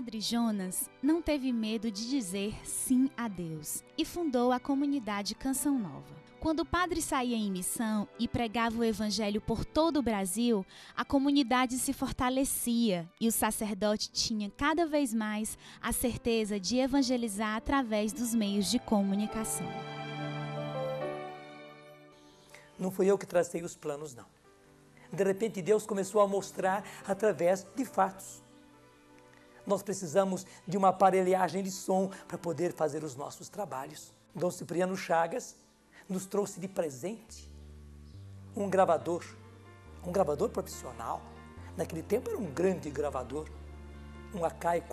padre Jonas não teve medo de dizer sim a Deus e fundou a comunidade Canção Nova. Quando o padre saía em missão e pregava o evangelho por todo o Brasil, a comunidade se fortalecia e o sacerdote tinha cada vez mais a certeza de evangelizar através dos meios de comunicação. Não fui eu que tracei os planos, não. De repente, Deus começou a mostrar através de fatos. Nós precisamos de uma aparelhagem de som para poder fazer os nossos trabalhos. Dom Cipriano Chagas nos trouxe de presente um gravador, um gravador profissional. Naquele tempo era um grande gravador, um Akai